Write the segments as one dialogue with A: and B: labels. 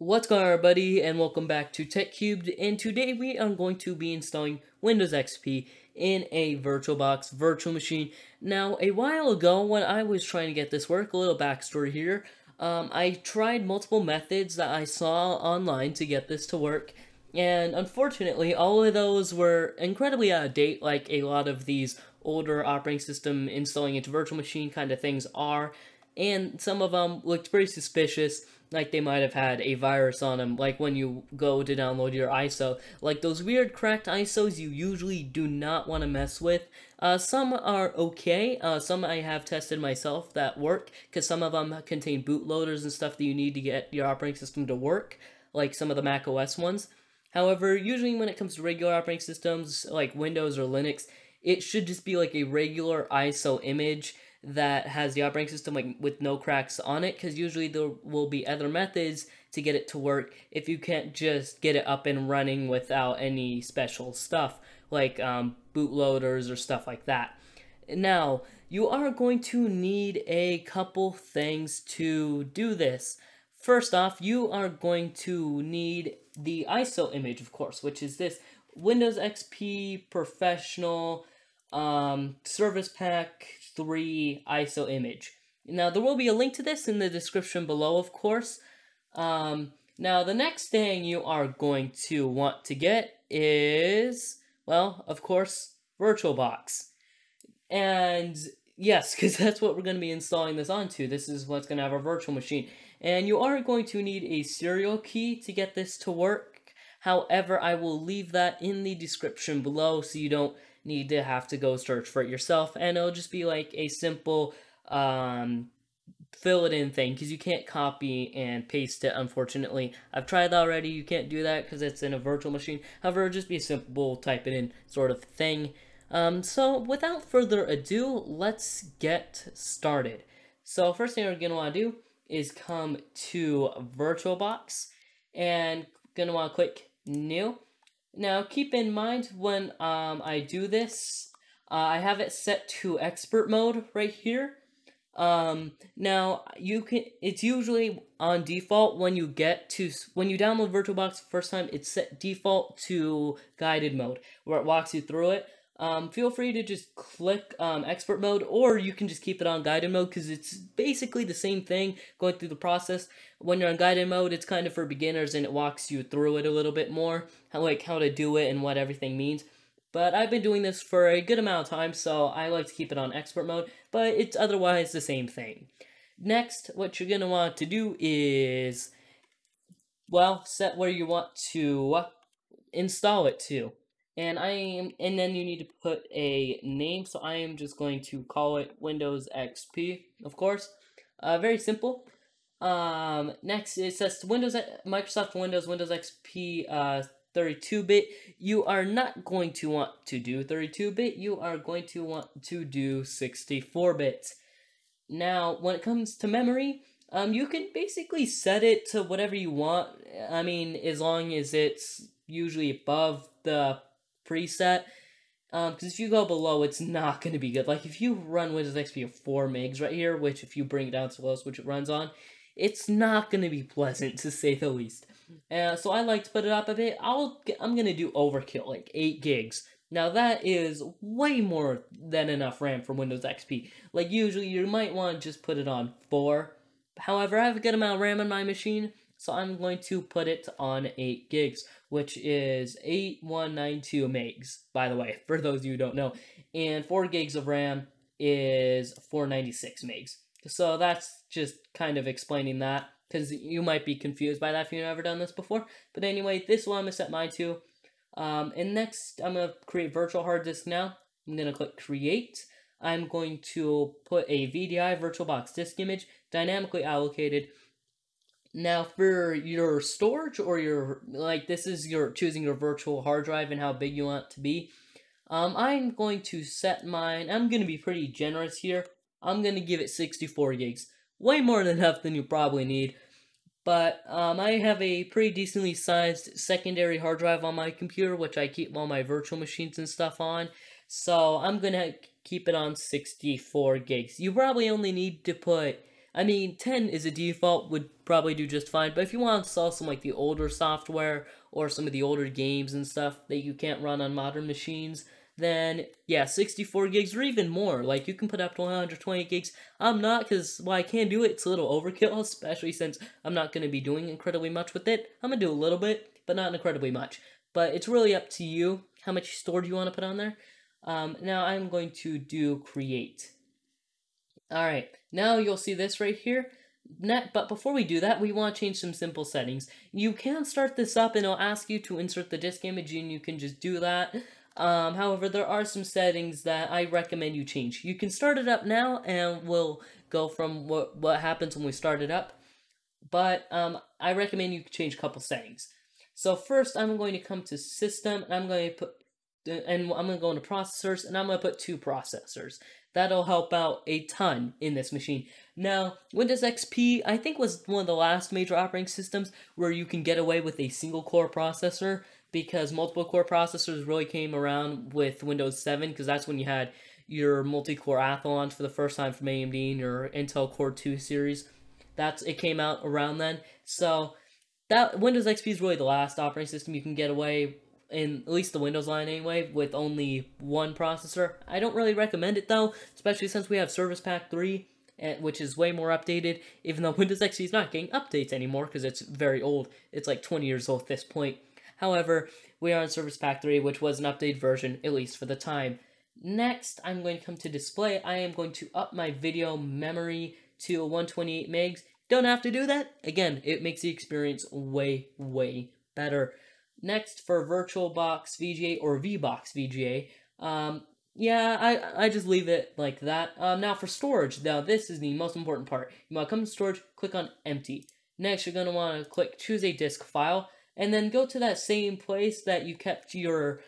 A: What's going on everybody and welcome back to TEKCubed and today we are going to be installing Windows XP in a VirtualBox virtual machine. Now a while ago when I was trying to get this work, a little backstory here, um, I tried multiple methods that I saw online to get this to work. And unfortunately all of those were incredibly out of date like a lot of these older operating system installing into virtual machine kind of things are. And some of them looked pretty suspicious like they might have had a virus on them, like when you go to download your ISO. Like those weird cracked ISOs you usually do not want to mess with. Uh, some are okay, uh, some I have tested myself that work, because some of them contain bootloaders and stuff that you need to get your operating system to work, like some of the Mac OS ones. However, usually when it comes to regular operating systems, like Windows or Linux, it should just be like a regular ISO image that has the operating system like with no cracks on it because usually there will be other methods to get it to work if you can't just get it up and running without any special stuff like um, bootloaders or stuff like that. Now, you are going to need a couple things to do this. First off, you are going to need the ISO image, of course, which is this Windows XP Professional um, Service Pack 3 ISO image. Now, there will be a link to this in the description below, of course. Um, now, the next thing you are going to want to get is, well, of course, VirtualBox. And yes, because that's what we're going to be installing this onto. This is what's going to have our virtual machine. And you are going to need a serial key to get this to work. However, I will leave that in the description below so you don't need to have to go search for it yourself and it'll just be like a simple um, fill it in thing because you can't copy and paste it unfortunately. I've tried that already you can't do that because it's in a virtual machine. However just be a simple type it in sort of thing. Um, so without further ado let's get started. So first thing we're going to want to do is come to virtualbox and going to want to click new now, keep in mind when um, I do this, uh, I have it set to expert mode right here. Um, now, you can, it's usually on default when you get to, when you download VirtualBox first time, it's set default to guided mode, where it walks you through it um, feel free to just click um, expert mode or you can just keep it on guided mode because it's basically the same thing going through the process. When you're on guided mode, it's kind of for beginners and it walks you through it a little bit more, how, like how to do it and what everything means. But I've been doing this for a good amount of time, so I like to keep it on expert mode, but it's otherwise the same thing. Next, what you're going to want to do is, well, set where you want to install it to and I am, and then you need to put a name, so I am just going to call it Windows XP, of course. Uh, very simple. Um, next, it says Windows, Microsoft Windows, Windows XP, uh, 32-bit. You are not going to want to do 32-bit, you are going to want to do 64-bit. Now, when it comes to memory, um, you can basically set it to whatever you want. I mean, as long as it's usually above the preset. Um, because if you go below, it's not going to be good. Like, if you run Windows XP at 4 megs right here, which if you bring it down to lowest, which it runs on, it's not going to be pleasant, to say the least. Uh, so I like to put it up a bit. I'll, I'm going to do overkill, like 8 gigs. Now, that is way more than enough RAM for Windows XP. Like, usually, you might want to just put it on 4. However, I have a good amount of RAM on my machine, so I'm going to put it on 8 gigs, which is 8192 megs, by the way, for those of you who don't know. And 4 gigs of RAM is 496 megs. So that's just kind of explaining that, because you might be confused by that if you've never done this before. But anyway, this one I'm going to set mine to. Um, and next, I'm going to create virtual hard disk now. I'm going to click create. I'm going to put a VDI VirtualBox disk image dynamically allocated now for your storage or your, like this is your choosing your virtual hard drive and how big you want it to be. Um, I'm going to set mine, I'm going to be pretty generous here. I'm going to give it 64 gigs. Way more than enough than you probably need. But um, I have a pretty decently sized secondary hard drive on my computer, which I keep all my virtual machines and stuff on. So I'm going to keep it on 64 gigs. You probably only need to put I mean, 10 is a default, would probably do just fine, but if you want to install some like the older software or some of the older games and stuff that you can't run on modern machines, then yeah, 64 gigs or even more. Like you can put up to 120 gigs. I'm not because while I can do it, it's a little overkill, especially since I'm not going to be doing incredibly much with it. I'm going to do a little bit, but not incredibly much. But it's really up to you how much storage you want to put on there. Um, now I'm going to do create. Alright, now you'll see this right here. But before we do that, we want to change some simple settings. You can start this up and it'll ask you to insert the disk image and you can just do that. Um, however, there are some settings that I recommend you change. You can start it up now and we'll go from what, what happens when we start it up. But um, I recommend you change a couple settings. So first, I'm going to come to System, and I'm going to put, and I'm going to go into Processors, and I'm going to put two processors. That'll help out a ton in this machine. Now, Windows XP, I think, was one of the last major operating systems where you can get away with a single core processor because multiple core processors really came around with Windows 7 because that's when you had your multi-core Athlons for the first time from AMD and your Intel Core 2 series. That's it came out around then. So that Windows XP is really the last operating system you can get away in at least the Windows line anyway with only one processor. I don't really recommend it though, especially since we have Service Pack 3 eh, which is way more updated, even though Windows XP is not getting updates anymore because it's very old. It's like 20 years old at this point. However, we are on Service Pack 3, which was an updated version, at least for the time. Next, I'm going to come to display. I am going to up my video memory to 128 megs. Don't have to do that. Again, it makes the experience way, way better. Next, for VirtualBox VGA or VBox VGA, um, yeah, I, I just leave it like that. Um, now for storage, now this is the most important part. You want to come to storage, click on empty. Next, you're going to want to click choose a disk file and then go to that same place that you kept your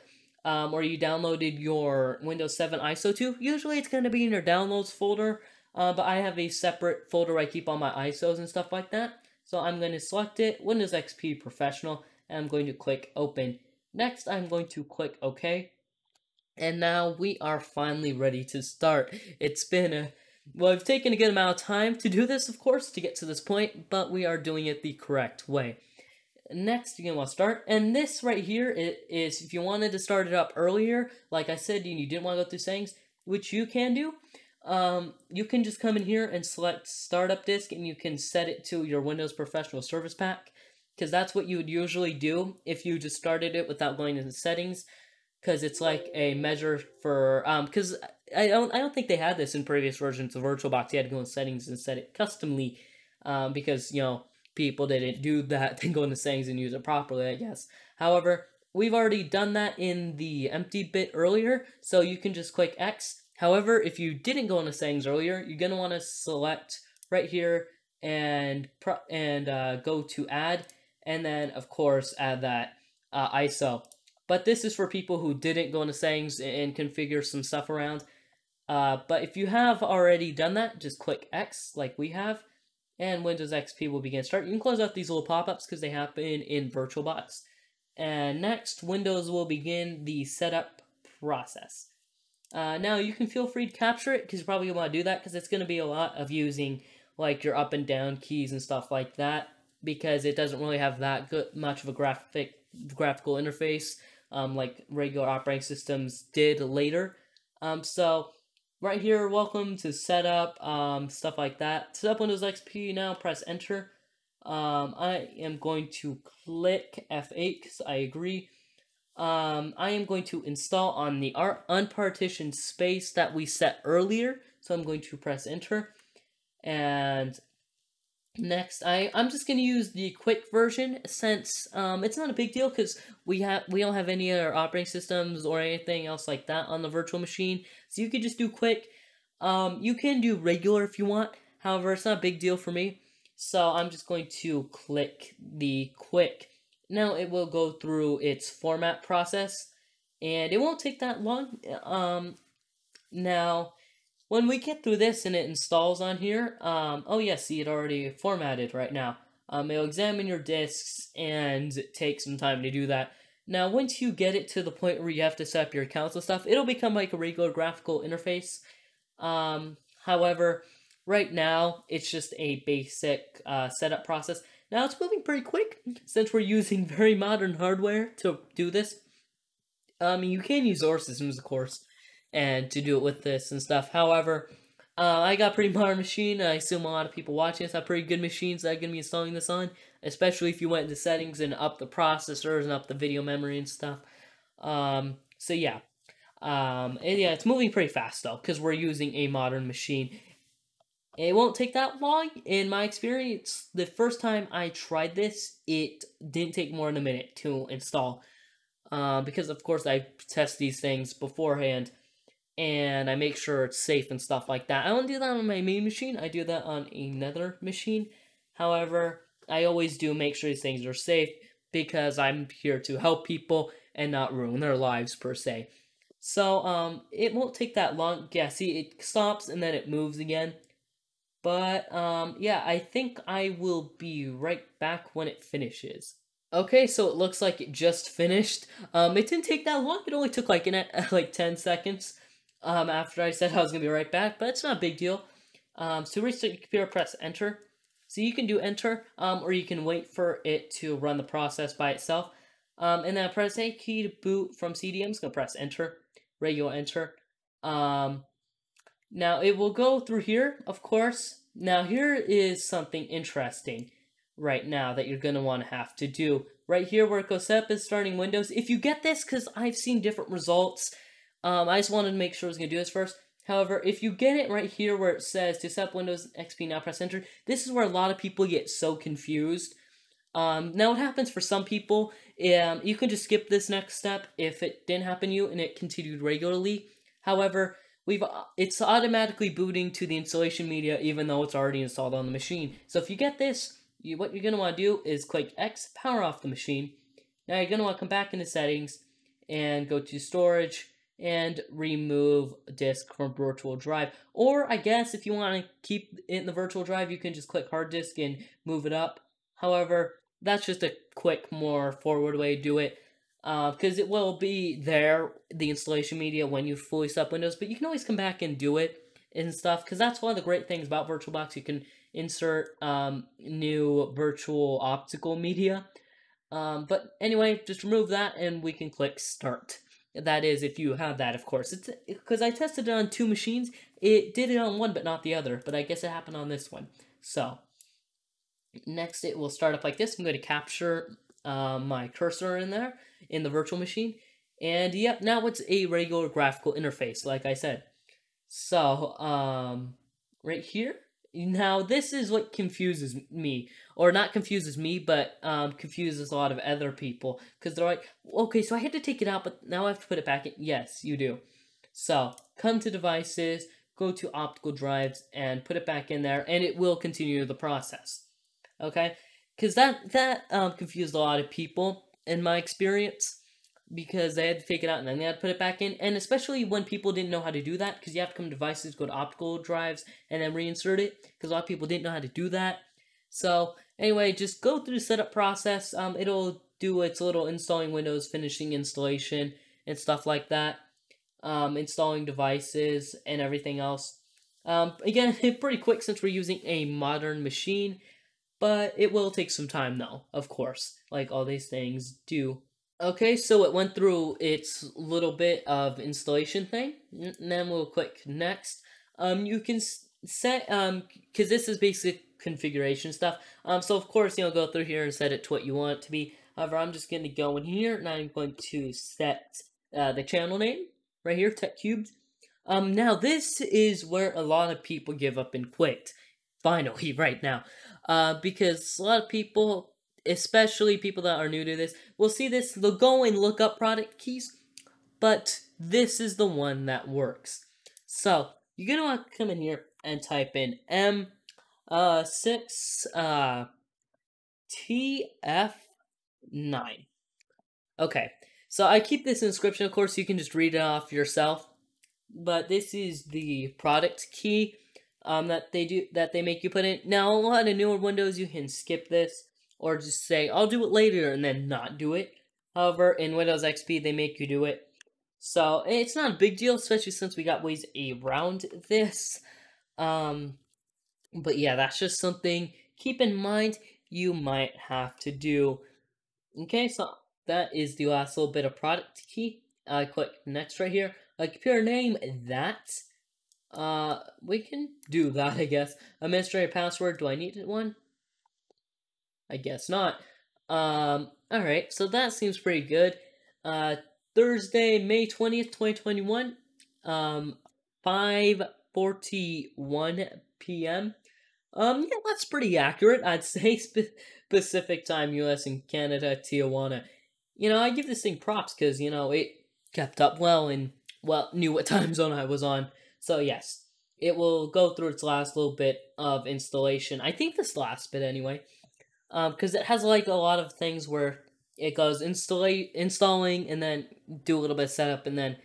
A: um, or you downloaded your Windows 7 ISO to. Usually it's going to be in your downloads folder, uh, but I have a separate folder I keep all my ISOs and stuff like that. So I'm going to select it, Windows XP Professional, and I'm going to click Open. Next, I'm going to click OK. And now we are finally ready to start. It's been a well, it's taken a good amount of time to do this, of course, to get to this point, but we are doing it the correct way. Next, you're going to want to start. And this right here is if you wanted to start it up earlier, like I said, and you didn't want to go through settings, which you can do, um, you can just come in here and select Startup Disk, and you can set it to your Windows Professional Service Pack, because that's what you would usually do if you just started it without going into settings, because it's like a measure for, um, because I don't, I don't think they had this in previous versions of VirtualBox. You had to go in settings and set it customly, um, because, you know, people didn't do that, then go into settings and use it properly, I guess. However, we've already done that in the empty bit earlier, so you can just click X. However, if you didn't go into settings earlier, you're to want to select right here and and uh, go to add, and then, of course, add that uh, ISO. But this is for people who didn't go into settings and configure some stuff around. Uh, but if you have already done that, just click X like we have, and Windows XP will begin start. You can close out these little pop-ups because they happen in VirtualBox. And next, Windows will begin the setup process. Uh, now, you can feel free to capture it because you probably want to do that because it's going to be a lot of using like your up and down keys and stuff like that because it doesn't really have that good much of a graphic graphical interface um, like regular operating systems did later. Um, so right here, welcome to setup, um, stuff like that. Set up Windows XP now, press enter. Um, I am going to click F8 because I agree. Um, I am going to install on the unpartitioned space that we set earlier. So I'm going to press enter. And Next, I, I'm just going to use the quick version since um, it's not a big deal because we have we don't have any other operating systems or anything else like that on the virtual machine. So you can just do quick. Um, you can do regular if you want. However, it's not a big deal for me. So I'm just going to click the quick. Now it will go through its format process and it won't take that long. Um, now when we get through this and it installs on here, um, oh yeah, see it already formatted right now. Um, it'll examine your disks and take some time to do that. Now, once you get it to the point where you have to set up your accounts and stuff, it'll become like a regular graphical interface. Um, however, right now it's just a basic uh, setup process. Now it's moving pretty quick since we're using very modern hardware to do this. Um, you can use OR systems, of course, and to do it with this and stuff. However, uh, I got a pretty modern machine. I assume a lot of people watching this have pretty good machines that are going to be installing this on, especially if you went into settings and up the processors and up the video memory and stuff. Um, so yeah. Um, and yeah, it's moving pretty fast though, because we're using a modern machine. It won't take that long. In my experience, the first time I tried this, it didn't take more than a minute to install. Uh, because of course I test these things beforehand and I make sure it's safe and stuff like that. I don't do that on my main machine, I do that on another machine. However, I always do make sure these things are safe because I'm here to help people and not ruin their lives per se. So, um, it won't take that long. Yeah, see, it stops and then it moves again. But, um, yeah, I think I will be right back when it finishes. Okay, so it looks like it just finished. Um, it didn't take that long. It only took like an, like 10 seconds um, after I said I was going to be right back, but it's not a big deal. Um, so restart your computer, press enter. So you can do enter, um, or you can wait for it to run the process by itself. Um, and then press A key to boot from CD. I'm just going to press enter, regular enter. Um, now it will go through here, of course. Now here is something interesting right now that you're going to want to have to do. Right here where it goes up is starting Windows. If you get this, because I've seen different results, um, I just wanted to make sure I was going to do this first. However, if you get it right here where it says to set up Windows XP now press enter, this is where a lot of people get so confused. Um, now what happens for some people, um, you can just skip this next step if it didn't happen to you and it continued regularly. However, we've it's automatically booting to the installation media even though it's already installed on the machine. So if you get this, you, what you're going to want to do is click X, power off the machine. Now you're going to want to come back into settings and go to storage, and remove disk from virtual drive. Or I guess if you want to keep it in the virtual drive, you can just click hard disk and move it up. However, that's just a quick, more forward way to do it. Because uh, it will be there, the installation media, when you fully set up Windows, but you can always come back and do it and stuff. Because that's one of the great things about VirtualBox. You can insert um, new virtual optical media. Um, but anyway, just remove that and we can click Start. That is, if you have that, of course. It's because I tested it on two machines. It did it on one, but not the other. But I guess it happened on this one. So next, it will start up like this. I'm going to capture uh, my cursor in there in the virtual machine, and yep, now it's a regular graphical interface, like I said. So um, right here, now, this is what confuses me. Or not confuses me, but um, confuses a lot of other people. Because they're like, okay, so I had to take it out, but now I have to put it back in. Yes, you do. So, come to devices, go to optical drives, and put it back in there, and it will continue the process. Okay? Because that, that um, confused a lot of people, in my experience because they had to take it out and then they had to put it back in. And especially when people didn't know how to do that, because you have to come to devices, go to optical drives, and then reinsert it, because a lot of people didn't know how to do that. So, anyway, just go through the setup process. Um, it'll do its little installing Windows, finishing installation, and stuff like that. Um, installing devices and everything else. Um, again, pretty quick since we're using a modern machine, but it will take some time though, of course, like all these things do. Okay, so it went through its little bit of installation thing, and then we'll click next. Um, you can set, um, because this is basic configuration stuff, um, so of course, you know, go through here and set it to what you want it to be. However, I'm just going to go in here, and I'm going to set, uh, the channel name, right here, TEKCubed. Um, now, this is where a lot of people give up and quit, finally, right now, uh, because a lot of people especially people that are new to this, will see this, they'll go and look up product keys, but this is the one that works. So, you're gonna want to come in here and type in M uh 6 uh TF9. Okay. So I keep this inscription, of course, you can just read it off yourself. But this is the product key um, that they do that they make you put in. Now, a lot of newer Windows, you can skip this or just say, I'll do it later and then not do it. However, in Windows XP, they make you do it. So, it's not a big deal, especially since we got ways around this. Um, But yeah, that's just something keep in mind you might have to do. Okay, so that is the last little bit of product key. I click next right here. A computer name that. Uh, we can do that, I guess. A administrator password, do I need one? I guess not. Um, alright, so that seems pretty good. Uh, Thursday, May 20th, 2021, um, 5.41 p.m. Um, yeah, that's pretty accurate. I'd say Pacific time, U.S. and Canada, Tijuana. You know, I give this thing props because, you know, it kept up well and, well, knew what time zone I was on. So, yes, it will go through its last little bit of installation. I think this last bit, anyway. Because um, it has, like, a lot of things where it goes install installing and then do a little bit of setup and then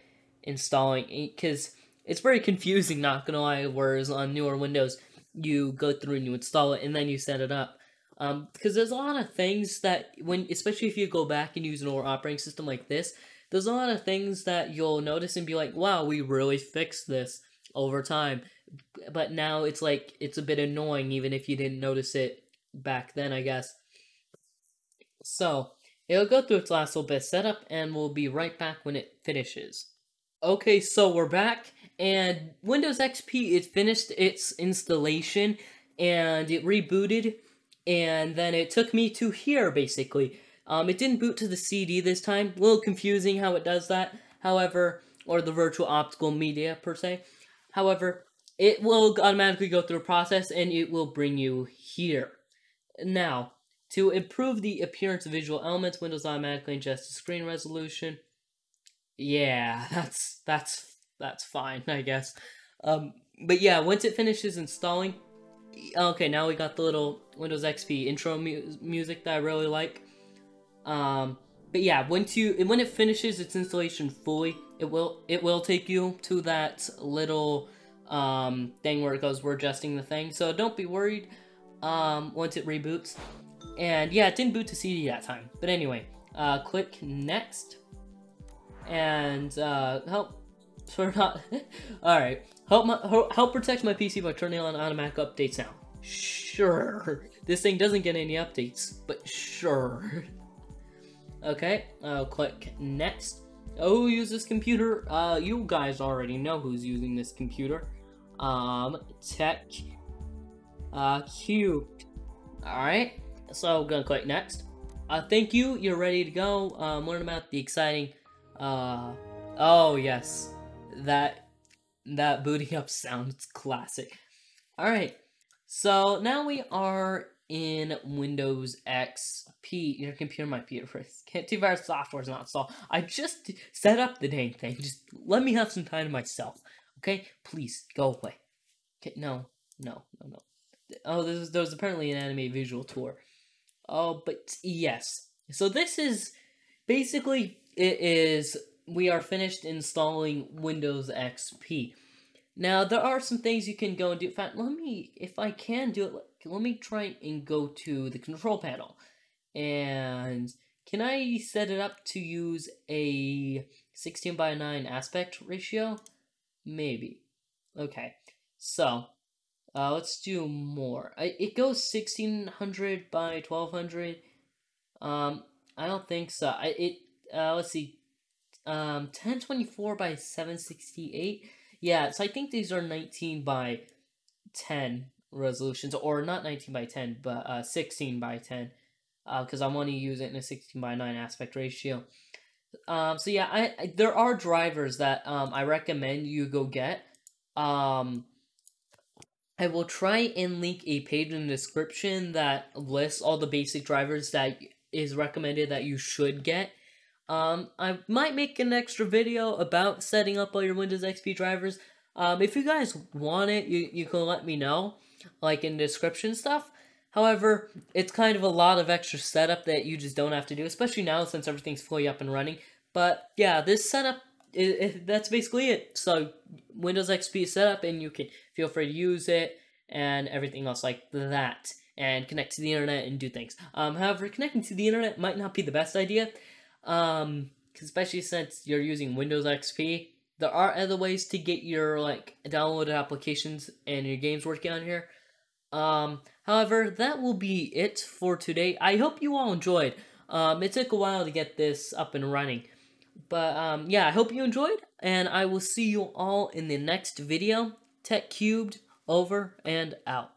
A: installing. Because it's very confusing, not gonna lie, whereas on newer Windows you go through and you install it and then you set it up. Um, because there's a lot of things that when, especially if you go back and use an old operating system like this, there's a lot of things that you'll notice and be like, wow, we really fixed this over time. But now it's like, it's a bit annoying even if you didn't notice it back then, I guess. So, it'll go through its last little bit setup and we'll be right back when it finishes. Okay, so we're back and Windows XP it finished its installation and it rebooted and then it took me to here basically. Um, it didn't boot to the CD this time. A little confusing how it does that. However, or the virtual optical media per se. However, it will automatically go through a process and it will bring you here. Now, to improve the appearance of visual elements, Windows automatically adjusts the screen resolution. Yeah, that's that's that's fine, I guess. Um, but yeah, once it finishes installing, okay, now we got the little Windows XP intro mu music that I really like. Um, but yeah, once you when it finishes its installation fully, it will it will take you to that little um, thing where it goes, we're adjusting the thing. So don't be worried um, once it reboots. And yeah, it didn't boot to CD that time. But anyway, uh, click next. And uh, help for not. All right, help my help protect my PC by turning on automatic updates now. Sure, this thing doesn't get any updates, but sure. Okay, I'll click next. Oh, who uses this computer? Uh, you guys already know who's using this computer. Um, Tech, uh, Cube. Alright, so I'm gonna click next. Uh, thank you, you're ready to go. Um, learn about the exciting, uh, oh yes, that that booting up sounds classic. All right, so now we are in Windows XP. Your computer might be at risk. Antivirus software is not installed. I just set up the dang thing. Just let me have some time to myself. Okay, please go away. Okay, no, no, no, no. Oh, there's there's apparently an anime visual tour. Oh, but yes. So this is basically it is we are finished installing Windows XP. Now, there are some things you can go and do. In fact, let me, if I can do it, let me try and go to the control panel. And can I set it up to use a 16 by 9 aspect ratio? Maybe. Okay, so uh, let's do more. I, it goes 1600 by 1200. Um, I don't think so. I, it, uh, let's see, um, 1024 by 768. Yeah, so I think these are 19 by 10 resolutions, or not 19 by 10, but uh, 16 by 10, because uh, I want to use it in a 16 by 9 aspect ratio. Um, so yeah, I, I, there are drivers that um, I recommend you go get. Um, I will try and link a page in the description that lists all the basic drivers that is recommended that you should get. Um, I might make an extra video about setting up all your Windows XP drivers. Um, if you guys want it, you, you can let me know, like in the description stuff. However, it's kind of a lot of extra setup that you just don't have to do, especially now since everything's fully up and running. But yeah, this setup, it, it, that's basically it. So Windows XP is set up and you can feel free to use it and everything else like that and connect to the internet and do things. Um, however, connecting to the internet might not be the best idea um, especially since you're using Windows XP, there are other ways to get your like downloaded applications and your games working on here. Um, however, that will be it for today. I hope you all enjoyed. Um, it took a while to get this up and running. But um, yeah, I hope you enjoyed, and I will see you all in the next video. TEK Cubed, over and out.